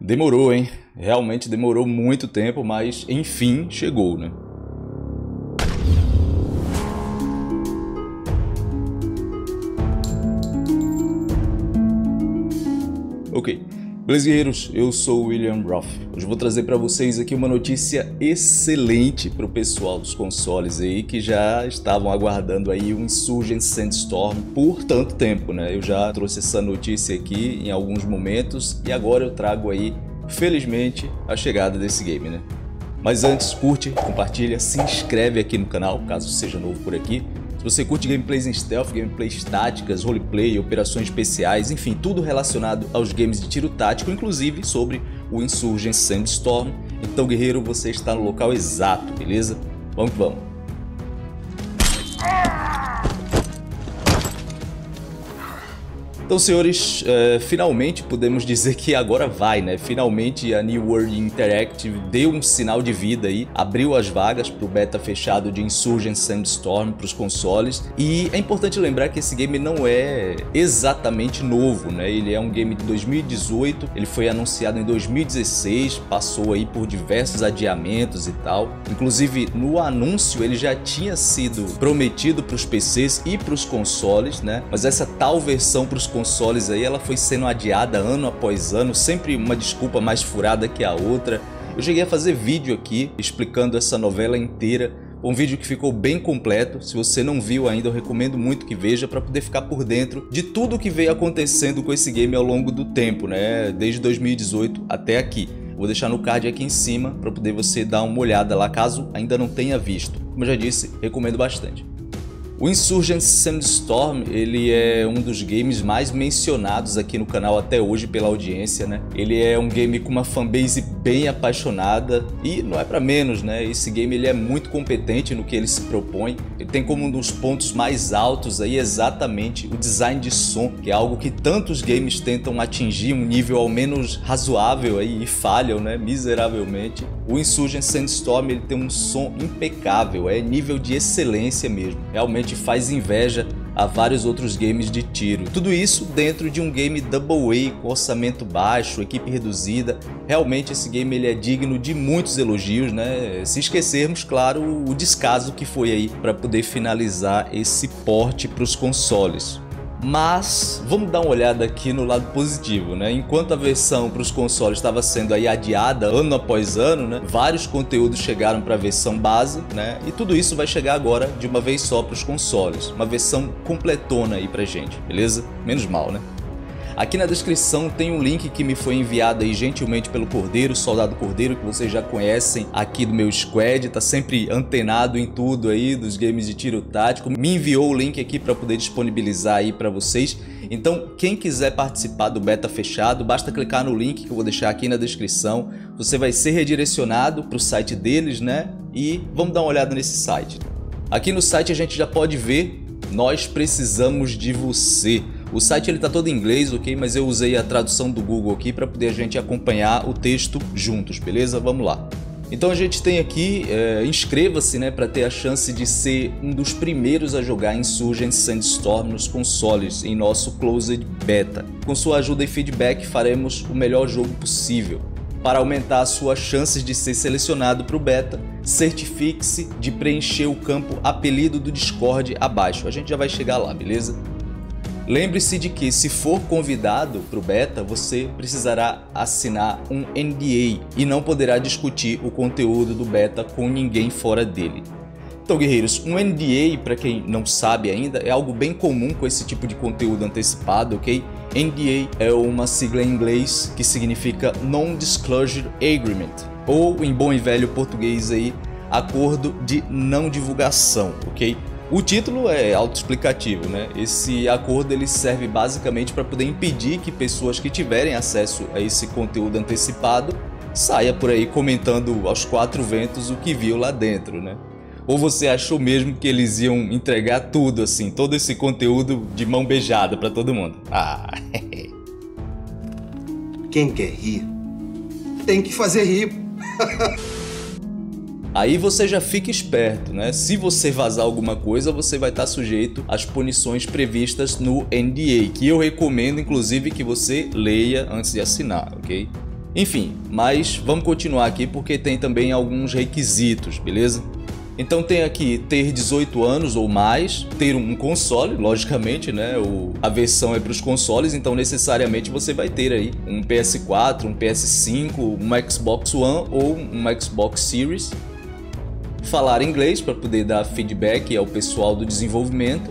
Demorou, hein? Realmente demorou muito tempo, mas enfim chegou, né? Ok. Beleza, guerreiros? Eu sou o William Roth. Hoje vou trazer para vocês aqui uma notícia excelente para o pessoal dos consoles aí que já estavam aguardando aí o Insurgent Sandstorm por tanto tempo, né? Eu já trouxe essa notícia aqui em alguns momentos e agora eu trago aí, felizmente, a chegada desse game, né? Mas antes, curte, compartilha, se inscreve aqui no canal, caso seja novo por aqui. Se você curte gameplays em stealth, gameplays táticas, roleplay, operações especiais, enfim, tudo relacionado aos games de tiro tático, inclusive sobre o Insurgent Sandstorm, então guerreiro, você está no local exato, beleza? Vamos que vamos! Então, senhores, uh, finalmente podemos dizer que agora vai, né? Finalmente a New World Interactive deu um sinal de vida aí, abriu as vagas para o beta fechado de Insurgent Sandstorm para os consoles. E é importante lembrar que esse game não é exatamente novo, né? Ele é um game de 2018, ele foi anunciado em 2016, passou aí por diversos adiamentos e tal. Inclusive, no anúncio ele já tinha sido prometido para os PCs e para os consoles, né? Mas essa tal versão para os consoles aí, ela foi sendo adiada ano após ano, sempre uma desculpa mais furada que a outra. Eu cheguei a fazer vídeo aqui explicando essa novela inteira, um vídeo que ficou bem completo. Se você não viu ainda, eu recomendo muito que veja para poder ficar por dentro de tudo que veio acontecendo com esse game ao longo do tempo, né? Desde 2018 até aqui. Vou deixar no card aqui em cima para poder você dar uma olhada lá caso ainda não tenha visto. Como eu já disse, recomendo bastante. O Insurgent Sandstorm, ele é um dos games mais mencionados aqui no canal até hoje pela audiência, né? Ele é um game com uma fanbase bem apaixonada e não é para menos, né? Esse game ele é muito competente no que ele se propõe. Ele tem como um dos pontos mais altos aí exatamente o design de som, que é algo que tantos games tentam atingir um nível ao menos razoável aí e falham, né? Miseravelmente. O Insurgent Sandstorm ele tem um som impecável, é nível de excelência mesmo. Realmente realmente faz inveja a vários outros games de tiro. Tudo isso dentro de um game Double A com orçamento baixo, equipe reduzida. Realmente esse game ele é digno de muitos elogios, né? Se esquecermos, claro, o descaso que foi aí para poder finalizar esse porte para os consoles. Mas vamos dar uma olhada aqui no lado positivo, né? Enquanto a versão para os consoles estava sendo aí adiada ano após ano, né? Vários conteúdos chegaram para a versão base, né? E tudo isso vai chegar agora de uma vez só para os consoles, uma versão completona aí pra gente, beleza? Menos mal, né? Aqui na descrição tem um link que me foi enviado aí gentilmente pelo Cordeiro, Soldado Cordeiro, que vocês já conhecem aqui do meu squad, tá sempre antenado em tudo aí dos games de tiro tático. Me enviou o link aqui para poder disponibilizar aí para vocês. Então, quem quiser participar do beta fechado, basta clicar no link que eu vou deixar aqui na descrição. Você vai ser redirecionado para o site deles, né? E vamos dar uma olhada nesse site. Aqui no site a gente já pode ver, nós precisamos de você. O site ele tá todo em inglês, ok? Mas eu usei a tradução do Google aqui para poder a gente acompanhar o texto juntos, beleza? Vamos lá. Então a gente tem aqui, é, inscreva-se né, para ter a chance de ser um dos primeiros a jogar Insurgent Sandstorm nos consoles em nosso Closed Beta. Com sua ajuda e feedback faremos o melhor jogo possível. Para aumentar as suas chances de ser selecionado para o beta, certifique-se de preencher o campo apelido do Discord abaixo. A gente já vai chegar lá, beleza? Lembre-se de que se for convidado para o beta, você precisará assinar um NDA e não poderá discutir o conteúdo do beta com ninguém fora dele. Então, guerreiros, um NDA, para quem não sabe ainda, é algo bem comum com esse tipo de conteúdo antecipado, ok? NDA é uma sigla em inglês que significa Non-Disclosure Agreement, ou em bom e velho português aí, acordo de não divulgação, ok? O título é autoexplicativo, né? Esse acordo ele serve basicamente para poder impedir que pessoas que tiverem acesso a esse conteúdo antecipado saia por aí comentando aos quatro ventos o que viu lá dentro, né? Ou você achou mesmo que eles iam entregar tudo assim, todo esse conteúdo de mão beijada para todo mundo? Ah. Quem quer rir tem que fazer rir. Aí você já fica esperto, né? Se você vazar alguma coisa, você vai estar sujeito às punições previstas no NDA, que eu recomendo inclusive que você leia antes de assinar, ok? Enfim, mas vamos continuar aqui porque tem também alguns requisitos, beleza? Então tem aqui ter 18 anos ou mais, ter um console, logicamente, né? O, a versão é para os consoles, então necessariamente você vai ter aí um PS4, um PS5, um Xbox One ou um Xbox Series. Falar inglês para poder dar feedback ao pessoal do desenvolvimento.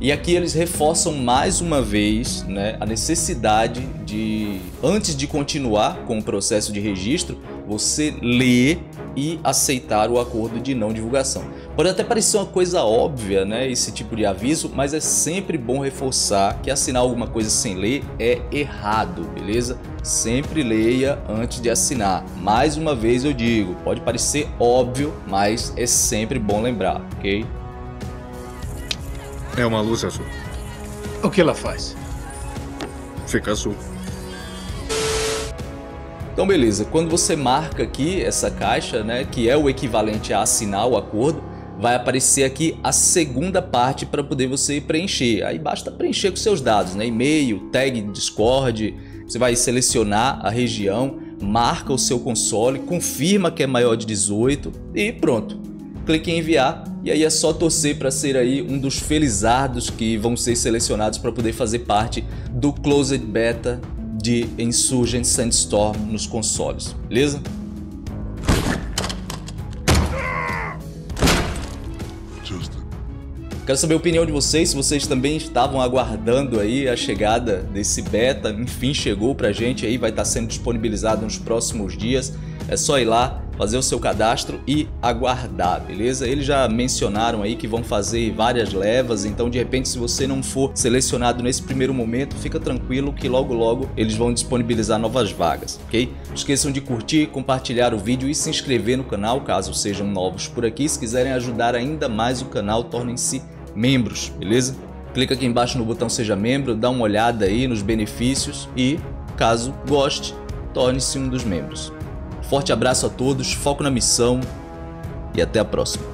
E aqui eles reforçam mais uma vez né, a necessidade de, antes de continuar com o processo de registro, você ler e aceitar o acordo de não divulgação. Pode até parecer uma coisa óbvia, né, esse tipo de aviso, mas é sempre bom reforçar que assinar alguma coisa sem ler é errado, beleza? Sempre leia antes de assinar. Mais uma vez eu digo, pode parecer óbvio, mas é sempre bom lembrar, ok? É uma luz azul. O que ela faz? Fica azul. Então beleza, quando você marca aqui essa caixa, né, que é o equivalente a assinar o acordo, vai aparecer aqui a segunda parte para poder você preencher. Aí basta preencher com seus dados, né, e-mail, tag Discord, você vai selecionar a região, marca o seu console, confirma que é maior de 18 e pronto. Clique em enviar e aí é só torcer para ser aí um dos felizardos que vão ser selecionados para poder fazer parte do Closed Beta de Insurgent Sandstorm nos consoles, beleza? Quero saber a opinião de vocês, se vocês também estavam aguardando aí a chegada desse beta, enfim chegou pra gente aí, vai estar sendo disponibilizado nos próximos dias. É só ir lá, fazer o seu cadastro e aguardar, beleza? Eles já mencionaram aí que vão fazer várias levas, então de repente se você não for selecionado nesse primeiro momento, fica tranquilo que logo logo eles vão disponibilizar novas vagas, ok? Não esqueçam de curtir, compartilhar o vídeo e se inscrever no canal caso sejam novos por aqui. Se quiserem ajudar ainda mais o canal, tornem-se membros, beleza? Clica aqui embaixo no botão seja membro, dá uma olhada aí nos benefícios e, caso goste, torne-se um dos membros. Forte abraço a todos, foco na missão e até a próxima.